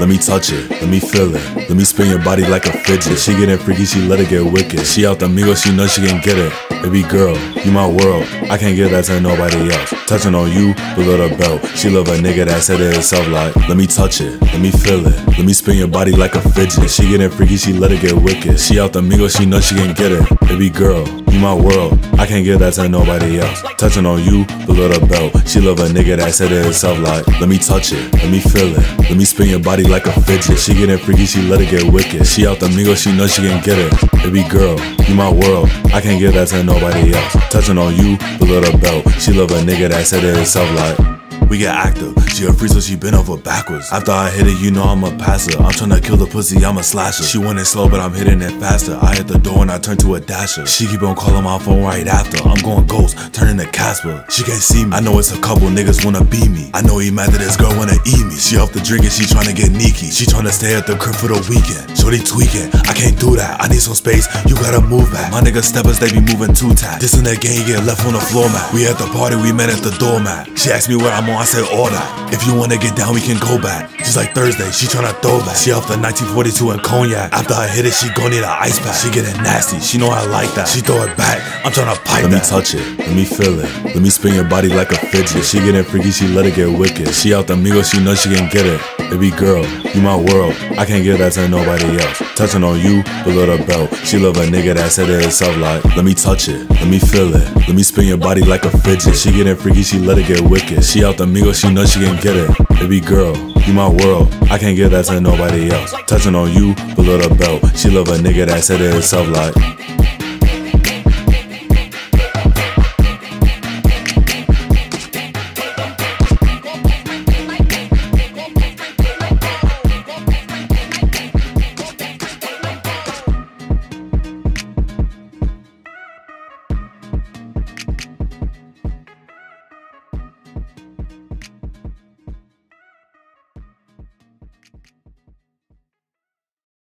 Let me touch it, let me feel it, let me spin your body like a fidget. She getting freaky, she let it get wicked. She out the amigo, she know she can get it. Baby girl, you my world. I can't give that to nobody else. Touching on you below the belt. She love a nigga that said it herself like, let me touch it, let me feel it. Let me spin your body like a fidget. She getting freaky, she let it get wicked. She out the Migos, she know she can get it. Baby girl, you my world. I can't give that to nobody else. Touching on you the belt. She love a nigga that said it herself like, let me touch it, let me feel it. Let me spin your body like a fidget. She getting freaky, she let it get wicked. She out the Migos, she know she can get it. Baby girl, you my world. I can't give that to nobody else. Touching on you the belt. She love a nigga that said it herself like. We get active. She a free, so she been over backwards. After I hit it, you know I'm a passer. I'm tryna kill the pussy, I'm a slasher. She went it slow, but I'm hitting it faster. I hit the door and I turn to a dasher. She keep on calling my phone right after. I'm going ghost, turning to Casper. She can't see me. I know it's a couple niggas wanna be me. I know he mad that this girl wanna eat me. She off the drink and she tryna get neaky. She tryna stay at the crib for the weekend. Shorty tweaking. I can't do that. I need some space. You gotta move back. My nigga steppers, they be moving too tight. This in that game, get left on the floor mat. We at the party, we met at the doormat. She asked me what I'm on, I said order. If you wanna get down, we can go back. She's like Thursday, she tryna throw back. She off the 1942 and cognac. After I hit it, she gon' need an ice pack. She getting nasty, she know I like that. She throw it back, I'm tryna pipe Let me touch it, let me feel it. Let me spin your body like a fidget. She getting freaky, she let it get wicked. She out the Migos, she know she can get it. Baby girl, you my world. I can't give that to nobody else. Touching on you below the belt. She love a nigga that said it herself like, let me touch it, let me feel it. Let me spin your body like a fidget. She getting freaky, she let it get wicked. She out the Migos, she know she can get it. Baby girl, you my world. I can't give that to nobody else. Touching on you below the belt. She love a nigga that said it herself like.